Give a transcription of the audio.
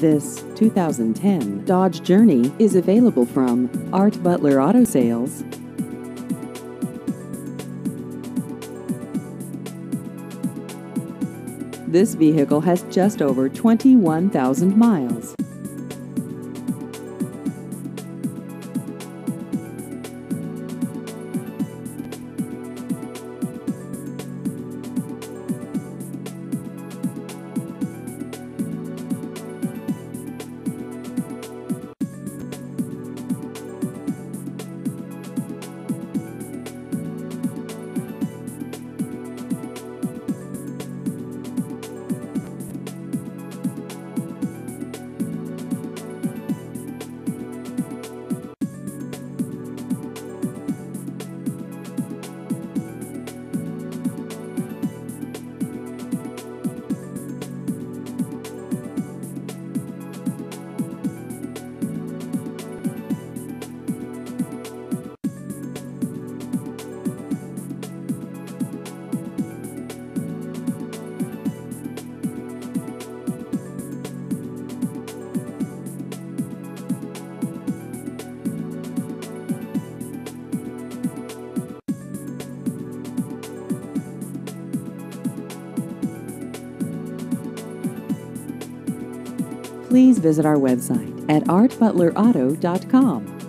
This 2010 Dodge Journey is available from Art Butler Auto Sales. This vehicle has just over 21,000 miles. Please visit our website at artbutlerauto.com.